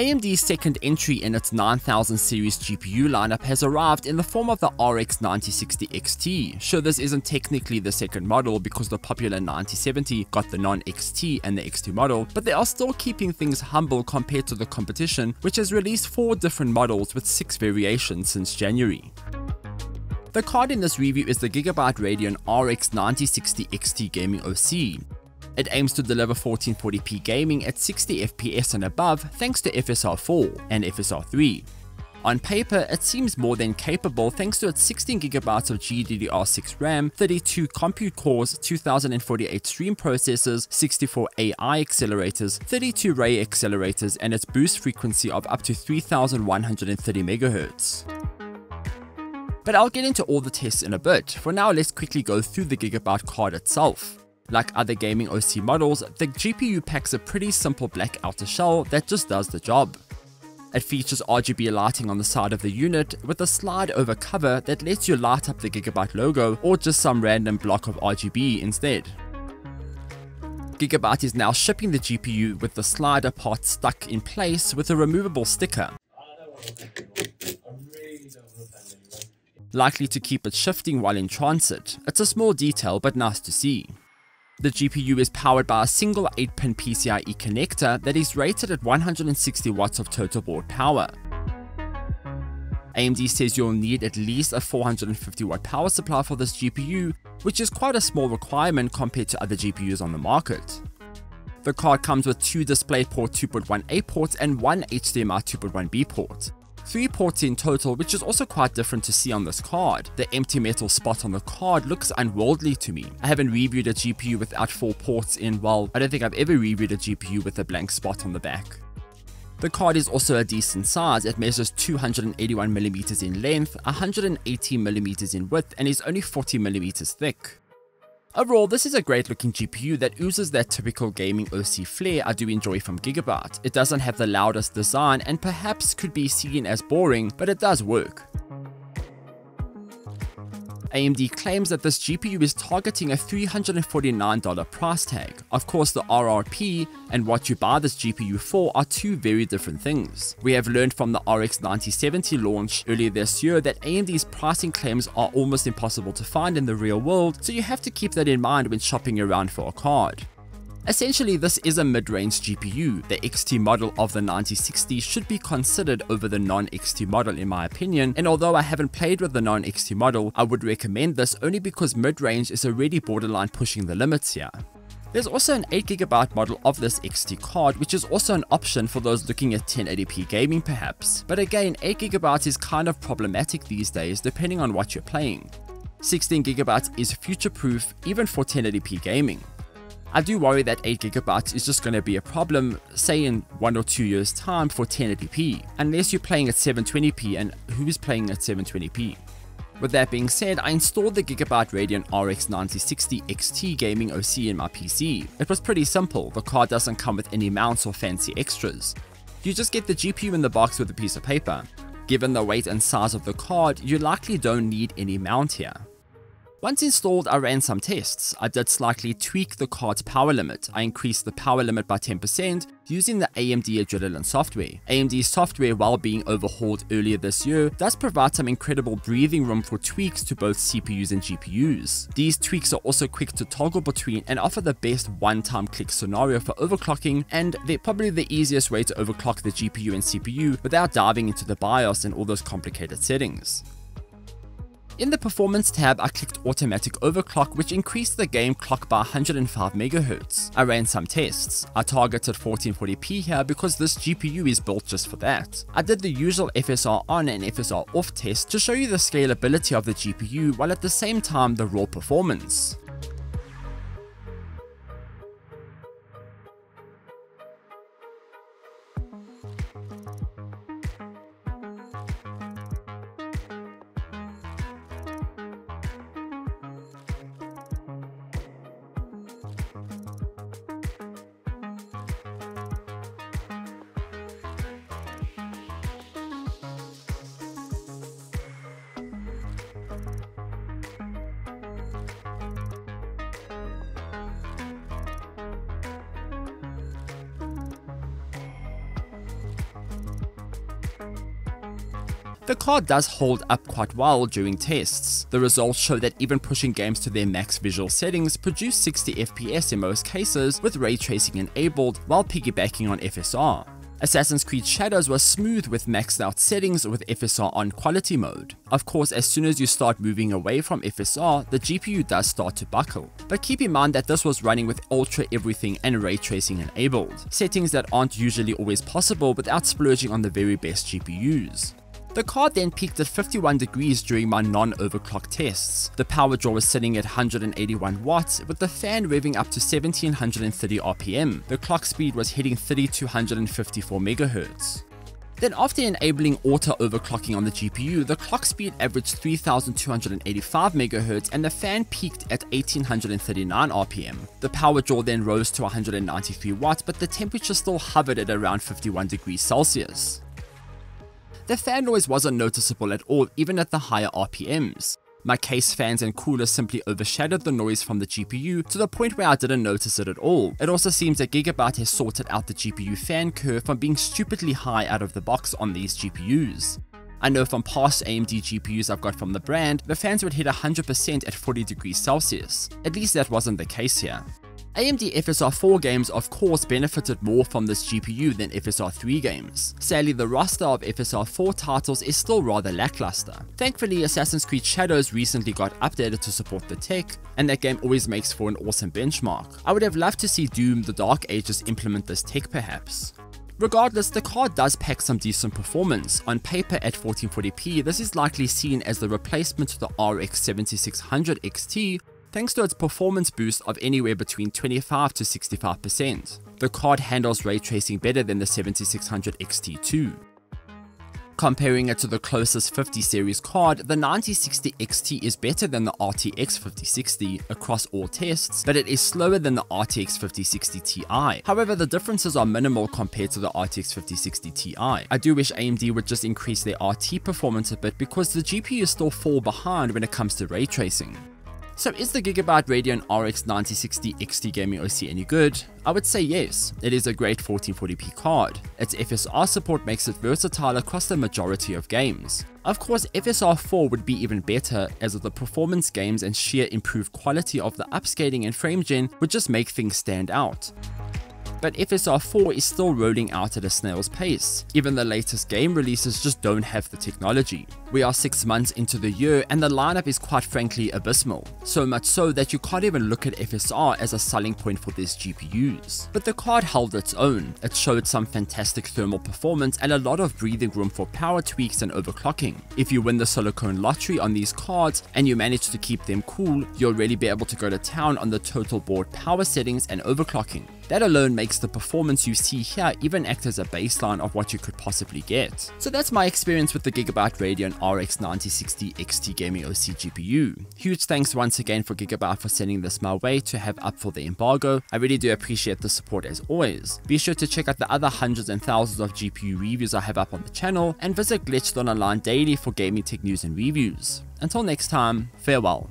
AMD's second entry in its 9000 series GPU lineup has arrived in the form of the RX 9060 XT. Sure, this isn't technically the second model because the popular 9070 got the non-XT and the XT model, but they are still keeping things humble compared to the competition, which has released four different models with six variations since January. The card in this review is the Gigabyte Radeon RX 9060 XT Gaming OC. It aims to deliver 1440p gaming at 60 FPS and above thanks to FSR 4 and FSR 3. On paper, it seems more than capable thanks to its 16GB of GDDR6 RAM, 32 compute cores, 2048 stream processors, 64 AI accelerators, 32 Ray accelerators, and its boost frequency of up to 3130 MHz. But I'll get into all the tests in a bit, for now let's quickly go through the Gigabyte card itself. Like other gaming OC models, the GPU packs a pretty simple black outer shell that just does the job. It features RGB lighting on the side of the unit with a slide over cover that lets you light up the Gigabyte logo or just some random block of RGB instead. Gigabyte is now shipping the GPU with the slider part stuck in place with a removable sticker. Likely to keep it shifting while in transit. It's a small detail but nice to see. The GPU is powered by a single 8-pin PCIe connector that is rated at 160 watts of total board power. AMD says you'll need at least a 450 watt power supply for this GPU, which is quite a small requirement compared to other GPUs on the market. The card comes with two DisplayPort 2.1a ports and one HDMI 2.1b port. 3 ports in total, which is also quite different to see on this card. The empty metal spot on the card looks unworldly to me. I haven't reviewed a GPU without 4 ports in, well, I don't think I've ever reviewed a GPU with a blank spot on the back. The card is also a decent size, it measures 281mm in length, 180mm in width, and is only 40mm thick. Overall, this is a great looking GPU that oozes that typical gaming OC flair I do enjoy from Gigabyte. It doesn't have the loudest design and perhaps could be seen as boring, but it does work. AMD claims that this GPU is targeting a $349 price tag. Of course, the RRP and what you buy this GPU for are two very different things. We have learned from the RX 9070 launch earlier this year that AMD's pricing claims are almost impossible to find in the real world, so you have to keep that in mind when shopping around for a card. Essentially, this is a mid-range GPU. The XT model of the 9060 should be considered over the non-XT model in my opinion, and although I haven't played with the non-XT model, I would recommend this only because mid-range is already borderline pushing the limits here. There's also an 8GB model of this XT card, which is also an option for those looking at 1080p gaming perhaps. But again, 8GB is kind of problematic these days depending on what you're playing. 16GB is future-proof even for 1080p gaming. I do worry that 8GB is just going to be a problem, say in 1 or 2 years time for 1080p, unless you're playing at 720p and who is playing at 720p? With that being said, I installed the Gigabyte Radeon RX 9060 XT gaming OC in my PC. It was pretty simple, the card doesn't come with any mounts or fancy extras. You just get the GPU in the box with a piece of paper. Given the weight and size of the card, you likely don't need any mount here. Once installed, I ran some tests. I did slightly tweak the card's power limit. I increased the power limit by 10% using the AMD Adrenalin software. AMD's software, while being overhauled earlier this year, does provide some incredible breathing room for tweaks to both CPUs and GPUs. These tweaks are also quick to toggle between and offer the best one-time click scenario for overclocking, and they're probably the easiest way to overclock the GPU and CPU without diving into the BIOS and all those complicated settings. In the performance tab, I clicked automatic overclock which increased the game clock by 105 MHz. I ran some tests. I targeted 1440p here because this GPU is built just for that. I did the usual FSR on and FSR off test to show you the scalability of the GPU while at the same time the raw performance. The card does hold up quite well during tests. The results show that even pushing games to their max visual settings produce 60 FPS in most cases with ray tracing enabled while piggybacking on FSR. Assassin's Creed Shadows was smooth with maxed out settings with FSR on quality mode. Of course, as soon as you start moving away from FSR, the GPU does start to buckle. But keep in mind that this was running with ultra everything and ray tracing enabled, settings that aren't usually always possible without splurging on the very best GPUs. The card then peaked at 51 degrees during my non-overclock tests. The power draw was sitting at 181 watts, with the fan revving up to 1730 RPM. The clock speed was hitting 3254 MHz. Then after enabling auto overclocking on the GPU, the clock speed averaged 3285 MHz and the fan peaked at 1839 RPM. The power draw then rose to 193 watts, but the temperature still hovered at around 51 degrees Celsius. The fan noise wasn't noticeable at all even at the higher RPMs. My case fans and cooler simply overshadowed the noise from the GPU to the point where I didn't notice it at all. It also seems that Gigabyte has sorted out the GPU fan curve from being stupidly high out of the box on these GPUs. I know from past AMD GPUs I've got from the brand, the fans would hit 100% at 40 degrees Celsius. At least that wasn't the case here. AMD FSR 4 games of course benefited more from this GPU than FSR 3 games. Sadly the roster of FSR 4 titles is still rather lackluster. Thankfully Assassin's Creed Shadows recently got updated to support the tech, and that game always makes for an awesome benchmark. I would have loved to see Doom The Dark Ages implement this tech perhaps. Regardless, the card does pack some decent performance. On paper at 1440p, this is likely seen as the replacement to the RX 7600 XT, thanks to its performance boost of anywhere between 25 to 65%. The card handles ray tracing better than the 7600 XT2. Comparing it to the closest 50 series card, the 9060 XT is better than the RTX 5060 across all tests, but it is slower than the RTX 5060 Ti. However, the differences are minimal compared to the RTX 5060 Ti. I do wish AMD would just increase their RT performance a bit because the GPU still fall behind when it comes to ray tracing. So is the Gigabyte Radeon RX 9060 XT Gaming OC any good? I would say yes, it is a great 1440p card. Its FSR support makes it versatile across the majority of games. Of course, FSR 4 would be even better as the performance games and sheer improved quality of the upscaling and frame gen would just make things stand out but FSR 4 is still rolling out at a snail's pace. Even the latest game releases just don't have the technology. We are 6 months into the year and the lineup is quite frankly abysmal, so much so that you can't even look at FSR as a selling point for these GPUs. But the card held its own, it showed some fantastic thermal performance and a lot of breathing room for power tweaks and overclocking. If you win the silicone lottery on these cards and you manage to keep them cool, you'll really be able to go to town on the total board power settings and overclocking. That alone makes the performance you see here even act as a baseline of what you could possibly get. So that's my experience with the Gigabyte Radeon RX 9060 XT Gaming OC GPU. Huge thanks once again for Gigabyte for sending this my way to have up for the embargo. I really do appreciate the support as always. Be sure to check out the other hundreds and thousands of GPU reviews I have up on the channel and visit Glitched On Online daily for gaming tech news and reviews. Until next time, farewell.